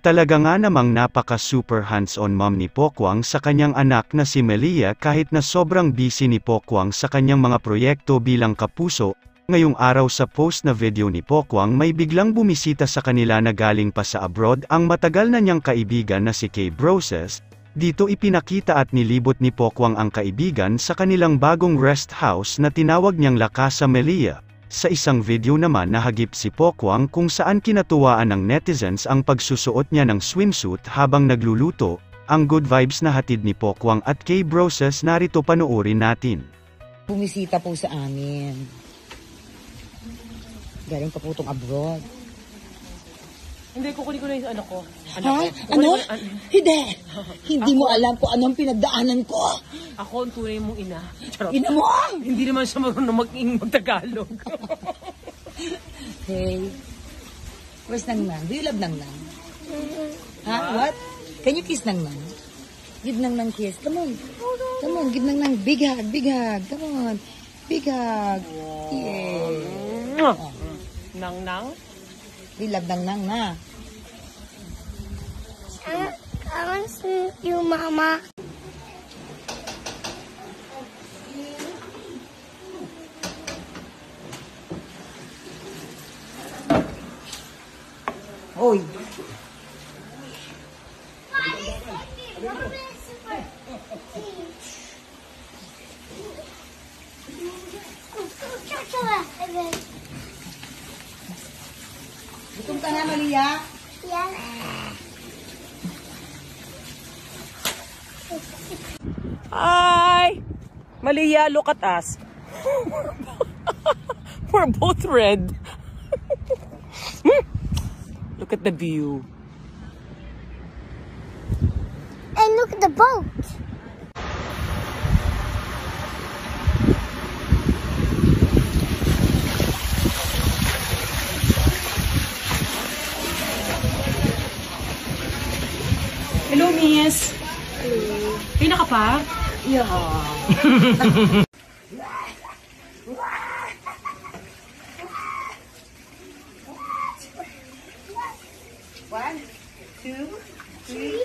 Talaga nga namang napaka-super hands-on mom ni Pokwang sa kanyang anak na si Melia kahit na sobrang busy ni Pokwang sa kanyang mga proyekto bilang kapuso, ngayong araw sa post na video ni Pokwang may biglang bumisita sa kanila na galing pa sa abroad ang matagal na niyang kaibigan na si Kay Broses, dito ipinakita at nilibot ni Pokwang ang kaibigan sa kanilang bagong rest house na tinawag niyang La Casa Melia. Sa isang video naman nahagip si Pokwang kung saan kinatuwaan ng netizens ang pagsusuot niya ng swimsuit habang nagluluto, ang good vibes na hatid ni Pokwang at kay Broses narito panoorin natin. Bumisita po sa amin. Galing pa po abroad. Hindi, kukunin ko na yung ano ko. Ha? ko. Ano? Ko- an- Hindi. Hindi mo alam kung anong pinagdaanan ko. Ako ang tunay mong ina. Charot. Ina mo! Hindi naman siya marunong mag-ing mag-Tagalog. Hey. Where's Nang Nang? Do you love Nang Nang? Ha? What? Can you kiss Nang Nang? Give Nang Nang kiss. Come on. Come on, give Nang Nang big hug, big hug. Come on. Big hug. Yeah. Nang-nang? We love Nang Nang na. I, want to see you, Mama. Oy. Gutom ka na, Malia? Yan. Hi! Malia, look at us. We're both red. look at the view. And look at the boat. Hello, miss. Pina ka pa? One, two, three.